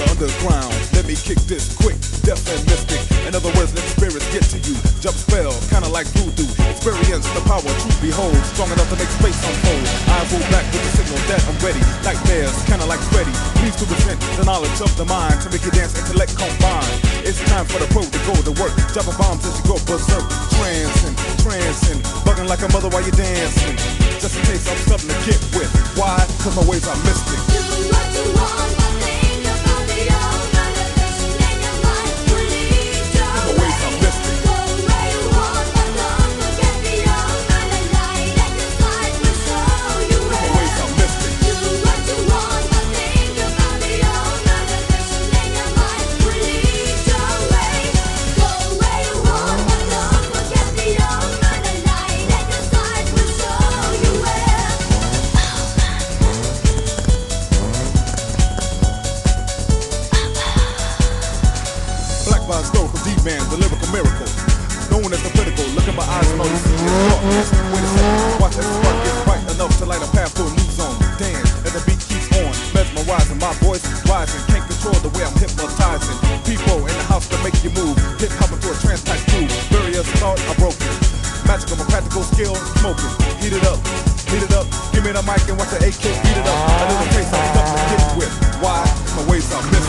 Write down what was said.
underground. Let me kick this quick, deaf and mystic. In other words, let spirits get to you. Jump spell, kinda like voodoo. Experience the power to behold. Strong enough to make space unfold. Eyes roll back with the signal that I'm ready. Nightmares, kinda like Freddy. Please to present the knowledge of the mind to make you dance, intellect combine. It's time for the pro to go to work. Dropping bombs as you go berserk. Trancing, trancing, bugging like a mother while you're dancing. Just in case I'm something to get with. Why? Cause my ways are mystic. Lyrical miracle. Known as the critical. Look at my eyes and all you see is darkness. Wait a second, watch the spark gets bright enough to light a path to a new zone. Dance as the beat keeps on, mesmerizing. My voice is rising, can't control the way I'm hypnotizing. People in the house to make you move. Hip hop into a trance type groove. Barriers thought are broken. Magical, my practical skill, smoking. Heat it up, heat it up. Give me the mic and watch the AK beat it up. A little taste of something to get with. Why? My ways are mystic.